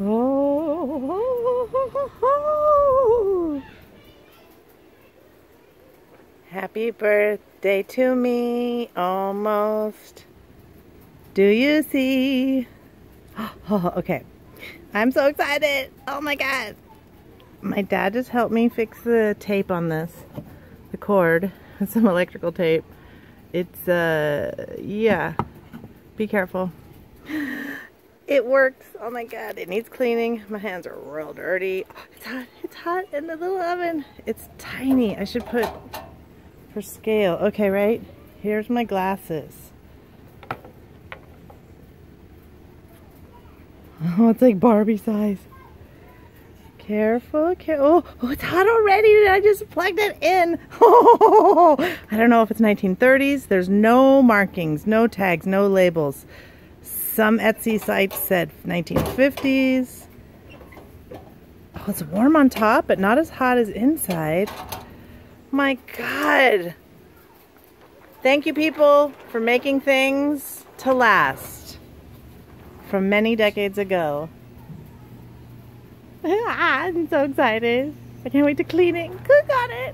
Oh, Happy birthday to me, almost. Do you see? Oh, okay. I'm so excited. Oh my God. My dad just helped me fix the tape on this, the cord, some electrical tape. It's, uh, yeah, be careful. It works. Oh my god, it needs cleaning. My hands are real dirty. It's hot. It's hot in the little oven. It's tiny. I should put for scale. Okay, right? Here's my glasses. Oh, it's like Barbie size. Careful, careful. Oh, oh, it's hot already. Did I just plug it in. Oh, I don't know if it's 1930s. There's no markings, no tags, no labels. Some Etsy sites said 1950s. Oh, it's warm on top, but not as hot as inside. My God. Thank you, people, for making things to last from many decades ago. Ah, I'm so excited. I can't wait to clean it. and Cook on it.